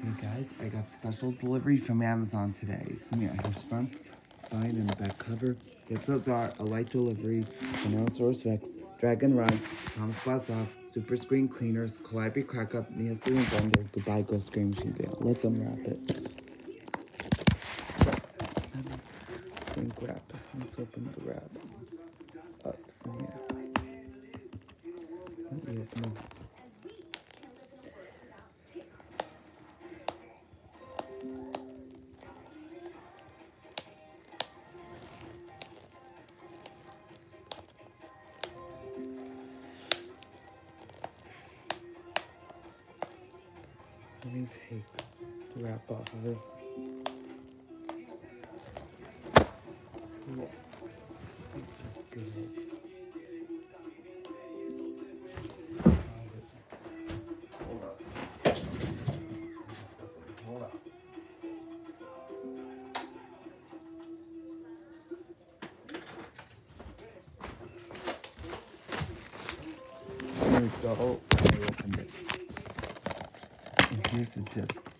Hey guys, I got special delivery from Amazon today. So yeah, here's front, spine, and back cover. Gifts are a light delivery, Tyrannosaurus Wrecks, Dragon Run, Spots Off, Super Screen Cleaners, Calliope Crack Up, Nia's Balloon Blunder, Goodbye Ghost Scream Machine Sale. Let's unwrap it. It. Let's open the wrap. Up. Me take the wrap off of it. Just good. Hold up. Hold up. There we go. I opened it. Here's the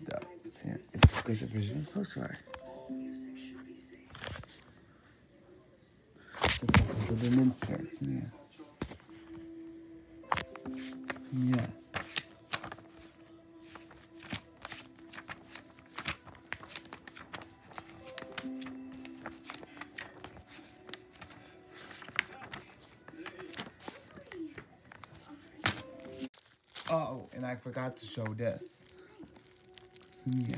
though. Yeah, it's postcard. Those are the inserts, yeah. Yeah. Oh, and I forgot to show this. Yeah.